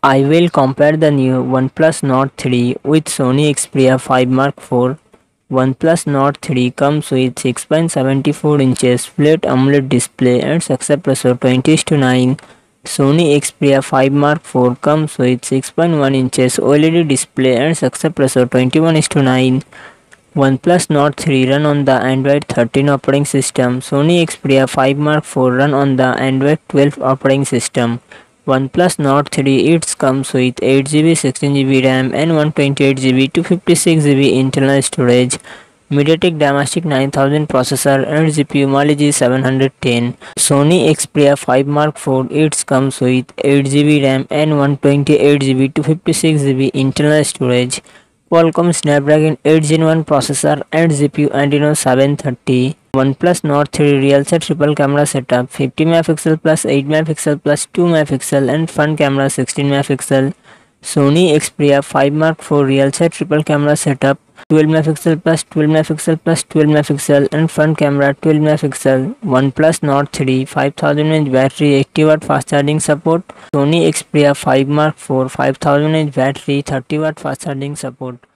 I will compare the new OnePlus Nord 3 with Sony Xperia 5 Mark IV. OnePlus Nord 3 comes with 6.74 inches flat AMOLED display and success ratio 20 9. Sony Xperia 5 Mark IV comes with 6.1 inches OLED display and success ratio 21 9. OnePlus Nord 3 run on the Android 13 operating system. Sony Xperia 5 Mark IV run on the Android 12 operating system. OnePlus Nord 3 it comes with 8GB 16GB RAM and 128GB 256GB internal storage. MediaTek Dimensity 9000 processor and GPU Mali G710. Sony Xperia 5 Mark IV it comes with 8GB RAM and 128GB 256GB internal storage. Qualcomm Snapdragon 8 Gen 1 processor and GPU Adreno 730. OnePlus Nord three rear से triple camera setup 50 megapixel plus 8 megapixel plus 2 megapixel and front camera 16 megapixel Sony Xperia five Mark four rear से triple camera setup 12 megapixel plus 12 megapixel plus 12 megapixel and front camera 12 megapixel OnePlus Nord three five thousand H battery 80 watt fast charging support Sony Xperia five Mark 4 5000 H battery 30 watt fast charging support